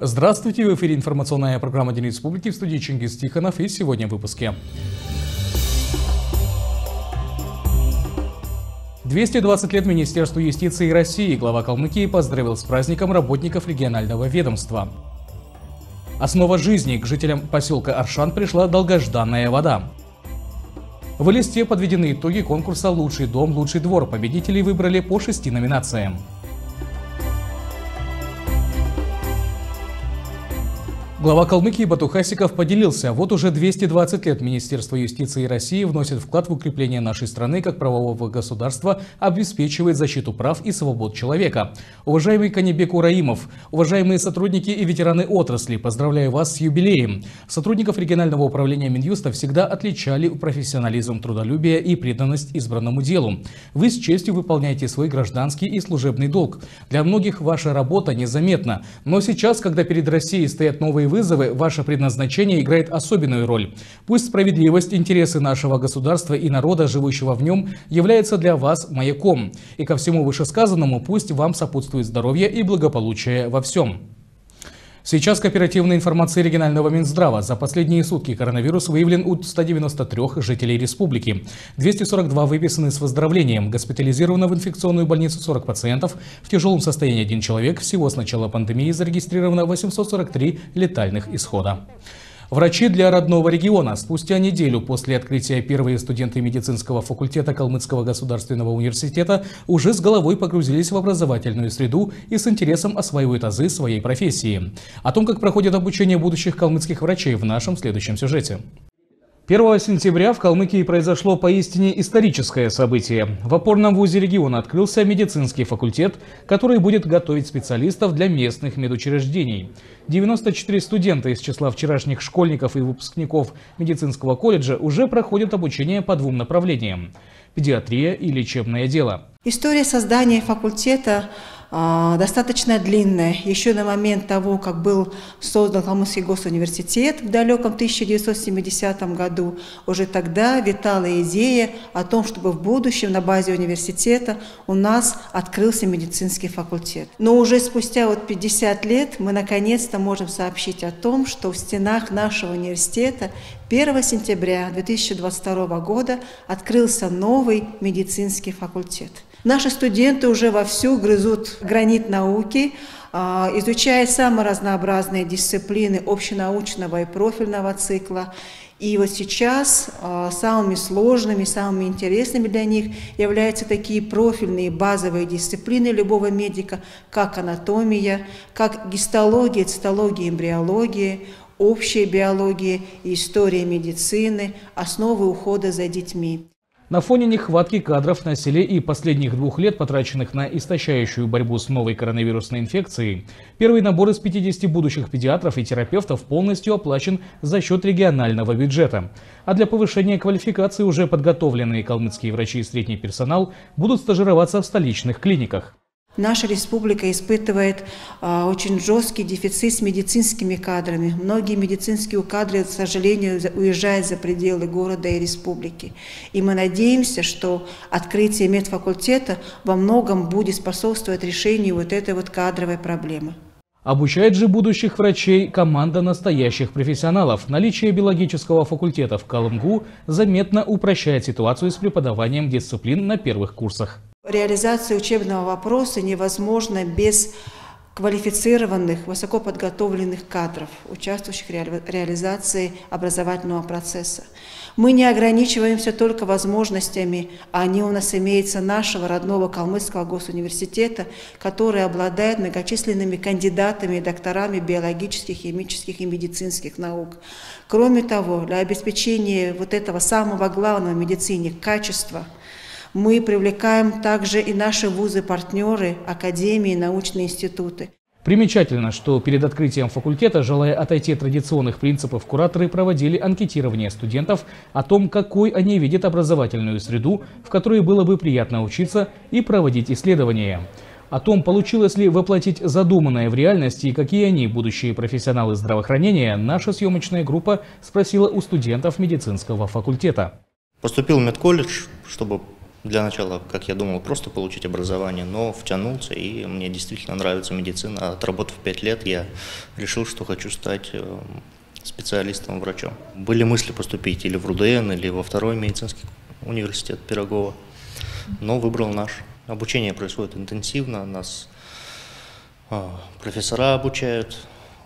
Здравствуйте, в эфире информационная программа День Республики в студии Чингис Тихонов и сегодня в выпуске. 220 лет Министерству юстиции России глава Калмыкии поздравил с праздником работников регионального ведомства. Основа жизни к жителям поселка Аршан пришла долгожданная вода. В листе подведены итоги конкурса «Лучший дом, лучший двор». Победителей выбрали по шести номинациям. Глава Калмыкии Батухасиков поделился, вот уже 220 лет Министерство юстиции России вносит вклад в укрепление нашей страны как правового государства, обеспечивает защиту прав и свобод человека. Уважаемый Канебек Ураимов, уважаемые сотрудники и ветераны отрасли, поздравляю вас с юбилеем. Сотрудников регионального управления Минюста всегда отличали профессионализм, трудолюбие и преданность избранному делу. Вы с честью выполняете свой гражданский и служебный долг. Для многих ваша работа незаметна, но сейчас, когда перед Россией стоят новые вызовы, ваше предназначение играет особенную роль. Пусть справедливость, интересы нашего государства и народа, живущего в нем, является для вас маяком. И ко всему вышесказанному пусть вам сопутствует здоровье и благополучие во всем. Сейчас к оперативной информации регионального Минздрава. За последние сутки коронавирус выявлен у 193 жителей республики. 242 выписаны с выздоровлением. Госпитализировано в инфекционную больницу 40 пациентов. В тяжелом состоянии один человек. Всего с начала пандемии зарегистрировано 843 летальных исхода. Врачи для родного региона. Спустя неделю после открытия первые студенты медицинского факультета Калмыцкого государственного университета уже с головой погрузились в образовательную среду и с интересом осваивают азы своей профессии. О том, как проходит обучение будущих калмыцких врачей в нашем следующем сюжете. 1 сентября в Калмыкии произошло поистине историческое событие. В опорном вузе региона открылся медицинский факультет, который будет готовить специалистов для местных медучреждений. 94 студента из числа вчерашних школьников и выпускников медицинского колледжа уже проходят обучение по двум направлениям – педиатрия и лечебное дело. История создания факультета достаточно длинная. Еще на момент того, как был создан Калмыцкий госуниверситет в далеком 1970 году, уже тогда витала идея о том, чтобы в будущем на базе университета у нас открылся медицинский факультет. Но уже спустя вот 50 лет мы наконец-то можем сообщить о том, что в стенах нашего университета 1 сентября 2022 года открылся новый медицинский факультет. Наши студенты уже вовсю грызут гранит науки, а, изучая самые разнообразные дисциплины общенаучного и профильного цикла. И вот сейчас а, самыми сложными, самыми интересными для них являются такие профильные базовые дисциплины любого медика, как анатомия, как гистология, цитология, эмбриология, общая биология история медицины, основы ухода за детьми. На фоне нехватки кадров на селе и последних двух лет, потраченных на истощающую борьбу с новой коронавирусной инфекцией, первый набор из 50 будущих педиатров и терапевтов полностью оплачен за счет регионального бюджета. А для повышения квалификации уже подготовленные калмыцкие врачи и средний персонал будут стажироваться в столичных клиниках. Наша республика испытывает а, очень жесткий дефицит с медицинскими кадрами. Многие медицинские кадры, к сожалению, уезжают за пределы города и республики. И мы надеемся, что открытие медфакультета во многом будет способствовать решению вот этой вот кадровой проблемы. Обучает же будущих врачей команда настоящих профессионалов. Наличие биологического факультета в Калымгу заметно упрощает ситуацию с преподаванием дисциплин на первых курсах. Реализация учебного вопроса невозможна без квалифицированных, высокоподготовленных кадров, участвующих в реализации образовательного процесса. Мы не ограничиваемся только возможностями, а они у нас имеются нашего родного Калмыцкого госуниверситета, который обладает многочисленными кандидатами и докторами биологических, химических и медицинских наук. Кроме того, для обеспечения вот этого самого главного в медицине качества – мы привлекаем также и наши вузы-партнеры, академии, научные институты. Примечательно, что перед открытием факультета, желая отойти от традиционных принципов, кураторы проводили анкетирование студентов о том, какой они видят образовательную среду, в которой было бы приятно учиться и проводить исследования. О том, получилось ли воплотить задуманное в реальности и какие они, будущие профессионалы здравоохранения, наша съемочная группа спросила у студентов медицинского факультета. Поступил в медколледж, чтобы Для начала, как я думал, просто получить образование, но втянулся, и мне действительно нравится медицина. Отработав пять лет, я решил, что хочу стать э, специалистом-врачом. Были мысли поступить или в РУДН, или во второй медицинский университет Пирогова, но выбрал наш. Обучение происходит интенсивно, нас а, профессора обучают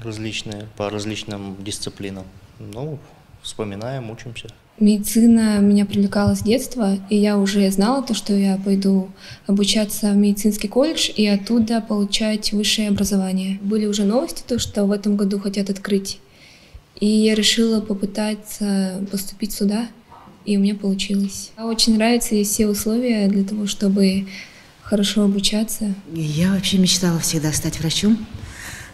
различные, по различным дисциплинам. Ну, вспоминаем, учимся. Медицина меня привлекала с детства, и я уже знала то, что я пойду обучаться в медицинский колледж и оттуда получать высшее образование. Были уже новости, то, что в этом году хотят открыть. И я решила попытаться поступить сюда, и у меня получилось. Очень нравятся и все условия для того, чтобы хорошо обучаться. Я вообще мечтала всегда стать врачом,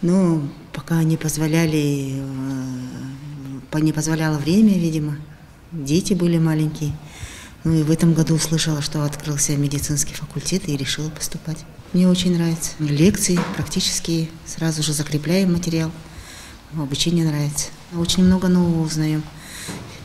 но пока не позволяли, э, не позволяло время, видимо. Дети были маленькие. Ну и в этом году услышала, что открылся медицинский факультет и решила поступать. Мне очень нравится. Лекции практически сразу же закрепляем материал. Обучение нравится. Очень много нового узнаем.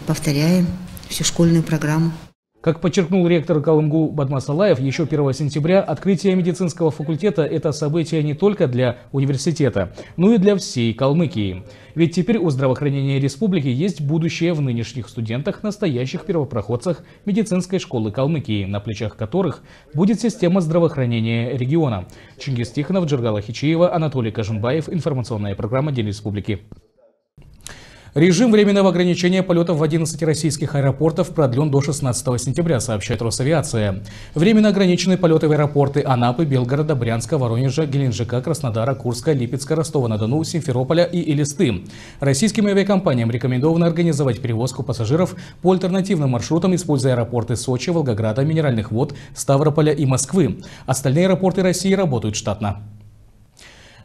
Повторяем всю школьную программу. Как подчеркнул ректор Калымгу Бадмас Алаев, еще 1 сентября открытие медицинского факультета – это событие не только для университета, но и для всей Калмыкии. Ведь теперь у здравоохранения республики есть будущее в нынешних студентах, настоящих первопроходцах медицинской школы Калмыкии, на плечах которых будет система здравоохранения региона. Чингис Тихонов, Джергала Хичиева, Анатолий Кажинбаев. Информационная программа День Республики. Режим временного ограничения полетов в 11 российских аэропортов продлен до 16 сентября, сообщает Росавиация. Временно ограничены полеты в аэропорты Анапы, Белгорода, Брянска, Воронежа, Геленджика, Краснодара, Курска, Липецка, Ростова-на-Дону, Симферополя и Элисты. Российским авиакомпаниям рекомендовано организовать перевозку пассажиров по альтернативным маршрутам, используя аэропорты Сочи, Волгограда, Минеральных вод, Ставрополя и Москвы. Остальные аэропорты России работают штатно.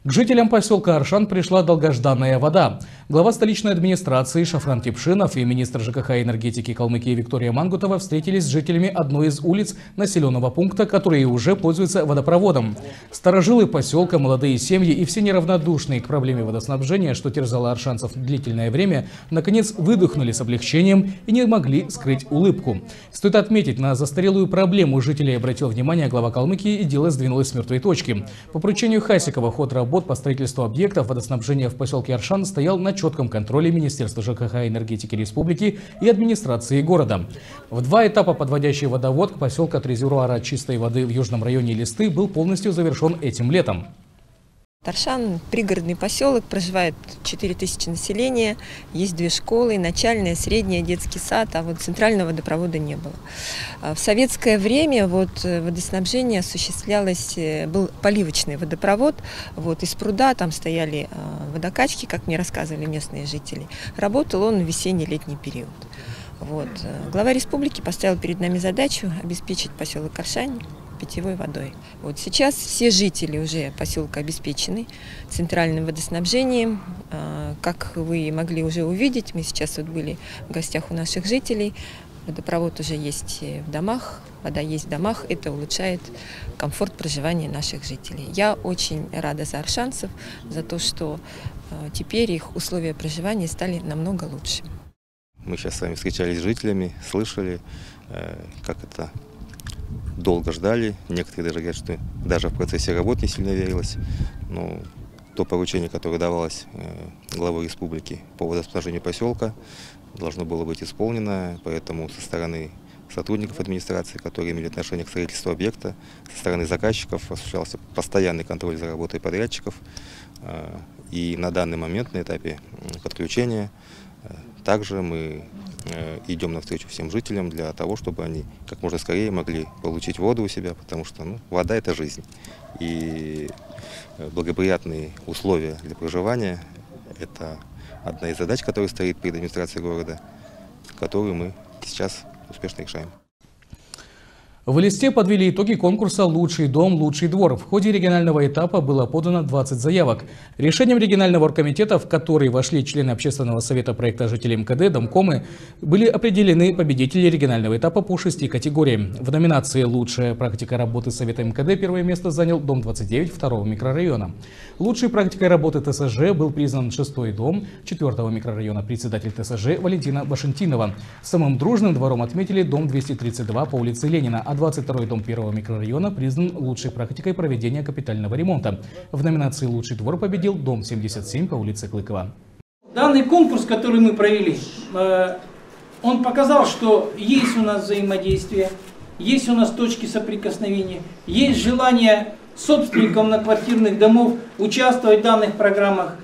К жителям поселка Аршан пришла долгожданная вода. Глава столичной администрации Шафран Типшинов и министр ЖКХ и энергетики Калмыкии Виктория Мангутова встретились с жителями одной из улиц населенного пункта, которые уже пользуются водопроводом. Старожилы поселка, молодые семьи и все неравнодушные к проблеме водоснабжения, что терзало аршанцев длительное время, наконец выдохнули с облегчением и не могли скрыть улыбку. Стоит отметить, на застарелую проблему жителей обратил внимание глава Калмыкии и дело сдвинулось с мертвой точки. По поручению Хасикова ход работы работ по строительству объектов водоснабжения в поселке Аршан стоял на четком контроле Министерства ЖКХ и энергетики республики и администрации города. В два этапа подводящий водовод к поселку от резервуара чистой воды в южном районе Листы был полностью завершен этим летом. Таршан – пригородный поселок, проживает 4 тысячи населения, есть две школы, начальная, средняя, детский сад, а вот центрального водопровода не было. А в советское время вот э, водоснабжение осуществлялось, э, был поливочный водопровод, вот из пруда там стояли а, водокачки, как мне рассказывали местные жители. Работал он в весенне-летний период. Вот. Э, глава республики поставил перед нами задачу обеспечить поселок Аршань питьевой водой. Вот сейчас все жители уже поселка обеспечены центральным водоснабжением. А, как вы могли уже увидеть, мы сейчас вот были в гостях у наших жителей. Водопровод уже есть в домах, вода есть в домах. Это улучшает комфорт проживания наших жителей. Я очень рада за аршанцев, за то, что а, теперь их условия проживания стали намного лучше. Мы сейчас с вами встречались с жителями, слышали, э, как это долго ждали. Некоторые даже говорят, что даже в процессе работы не сильно верилось. Но то поручение, которое давалось э, главой республики по водоснабжению поселка, должно было быть исполнено. Поэтому со стороны сотрудников администрации, которые имели отношение к строительству объекта, со стороны заказчиков осуществлялся постоянный контроль за работой подрядчиков. Э, и на данный момент, на этапе подключения, э, также мы идем навстречу всем жителям для того, чтобы они как можно скорее могли получить воду у себя, потому что ну, вода – это жизнь. И э, благоприятные условия для проживания – это одна из задач, которая стоит перед администрацией города, которую мы сейчас успешно решаем. В листе подвели итоги конкурса «Лучший дом, лучший двор». В ходе регионального этапа было подано 20 заявок. Решением регионального оргкомитета, в который вошли члены общественного совета проекта жителей МКД, Домкомы, были определены победители регионального этапа по шести категориям. В номинации «Лучшая практика работы Совета МКД» первое место занял Дом 29 второго микрорайона. Лучшей практикой работы ТСЖ был признан шестой дом четвертого микрорайона председатель ТСЖ Валентина Башентинова. Самым дружным двором отметили Дом 232 по улице Ленина, а 22-й дом первого микрорайона признан лучшей практикой проведения капитального ремонта. В номинации «Лучший двор» победил дом 77 по улице Клыкова. Данный конкурс, который мы провели, э, он показал, что есть у нас взаимодействие, есть у нас точки соприкосновения, есть желание собственников квартирных домов участвовать в данных программах,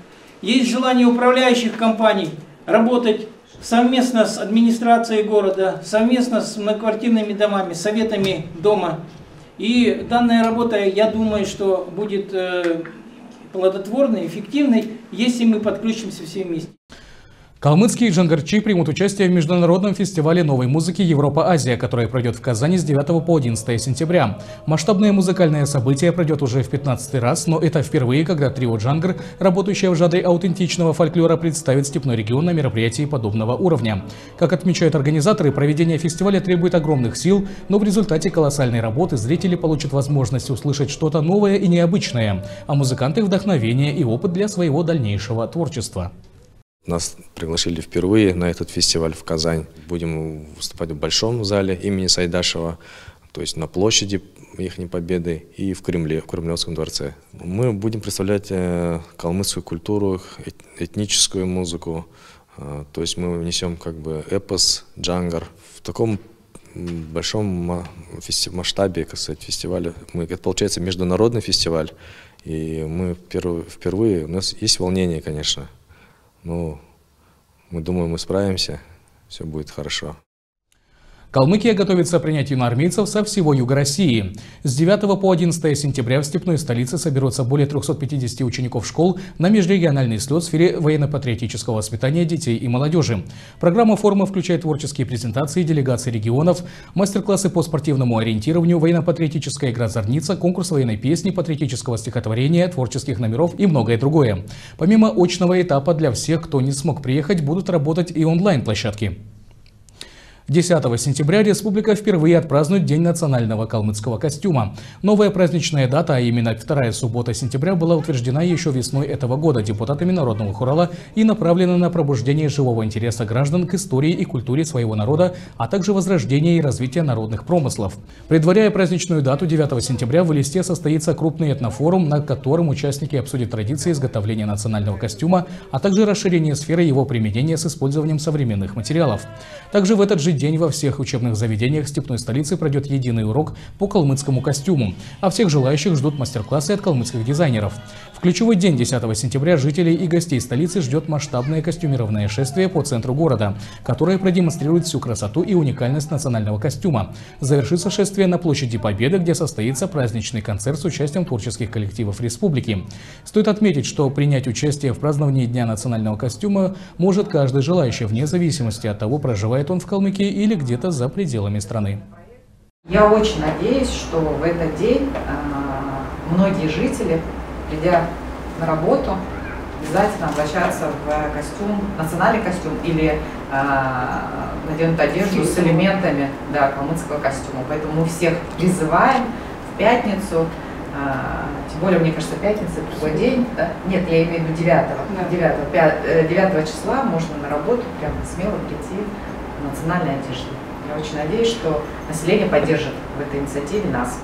есть желание управляющих компаний работать совместно с администрацией города, совместно с многоквартирными домами, советами дома. И данная работа, я думаю, что будет э, плодотворной, эффективной, если мы подключимся все вместе. Калмыцкие джангарчи примут участие в международном фестивале новой музыки Европа-Азия, который пройдет в Казани с 9 по 11 сентября. Масштабное музыкальное событие пройдет уже в 15 раз, но это впервые, когда трио джангар, работающее в жанре аутентичного фольклора, представит степной регион на мероприятии подобного уровня. Как отмечают организаторы, проведение фестиваля требует огромных сил, но в результате колоссальной работы зрители получат возможность услышать что-то новое и необычное, а музыканты – вдохновение и опыт для своего дальнейшего творчества. Нас пригласили впервые на этот фестиваль в Казань. Будем выступать в большом зале имени Сайдашева, то есть на площади их победы и в Кремле, в Кремлевском дворце. Мы будем представлять э, калмыцкую культуру, этническую музыку, э, то есть мы внесем как бы эпос, джангар. В таком большом масштабе, как сказать, фестиваля. Мы, это получается международный фестиваль, и мы впервые, у нас есть волнение, конечно, ну, мы думаем, мы справимся, все будет хорошо. Калмыкия готовится принять юноармейцев со всего юга России. С 9 по 11 сентября в степной столице соберутся более 350 учеников школ на межрегиональный слет в сфере военно-патриотического воспитания детей и молодежи. Программа форума включает творческие презентации делегаций регионов, мастер-классы по спортивному ориентированию, военно-патриотическая игра «Зорница», конкурс военной песни, патриотического стихотворения, творческих номеров и многое другое. Помимо очного этапа для всех, кто не смог приехать, будут работать и онлайн-площадки. 10 сентября республика впервые отпразднует День национального калмыцкого костюма. Новая праздничная дата, а именно вторая суббота сентября, была утверждена еще весной этого года депутатами Народного хурала и направлена на пробуждение живого интереса граждан к истории и культуре своего народа, а также возрождение и развитие народных промыслов. Предваряя праздничную дату 9 сентября в Элисте состоится крупный этнофорум, на котором участники обсудят традиции изготовления национального костюма, а также расширение сферы его применения с использованием современных материалов. Также в этот же день во всех учебных заведениях степной столицы пройдет единый урок по калмыцкому костюму, а всех желающих ждут мастер-классы от калмыцких дизайнеров. В ключевой день 10 сентября жителей и гостей столицы ждет масштабное костюмированное шествие по центру города, которое продемонстрирует всю красоту и уникальность национального костюма. Завершится шествие на площади Победы, где состоится праздничный концерт с участием творческих коллективов республики. Стоит отметить, что принять участие в праздновании Дня национального костюма может каждый желающий, вне зависимости от того, проживает он в Калмыкии или где-то за пределами страны. Я очень надеюсь, что в этот день э, многие жители придя на работу, обязательно обращаться в костюм, национальный костюм или э, наденут одежду с элементами да, калмыцкого костюма. Поэтому мы всех призываем в пятницу, э, тем более, мне кажется, пятница – другой день. Да? Нет, я имею в виду 9, да. 9, 5, 9 числа можно на работу прямо смело прийти в национальной одежде. Я очень надеюсь, что население поддержит в этой инициативе нас.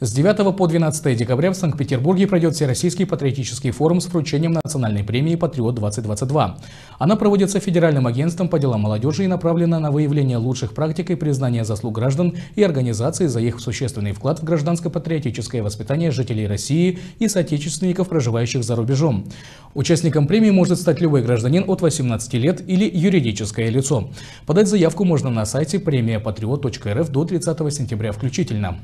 С 9 по 12 декабря в Санкт-Петербурге пройдет Всероссийский патриотический форум с вручением национальной премии «Патриот-2022». Она проводится Федеральным агентством по делам молодежи и направлена на выявление лучших практик и признание заслуг граждан и организаций за их существенный вклад в гражданско-патриотическое воспитание жителей России и соотечественников, проживающих за рубежом. Участником премии может стать любой гражданин от 18 лет или юридическое лицо. Подать заявку можно на сайте премия-патриот.рф до 30 сентября включительно.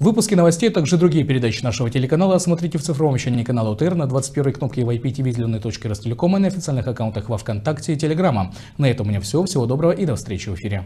Выпуски новостей, а также другие передачи нашего телеканала смотрите в цифровом вещании канала УТР на 21 кнопке в IPTV зеленой точки Ростелекома и на официальных аккаунтах во Вконтакте и Телеграма. На этом у меня все. Всего доброго и до встречи в эфире.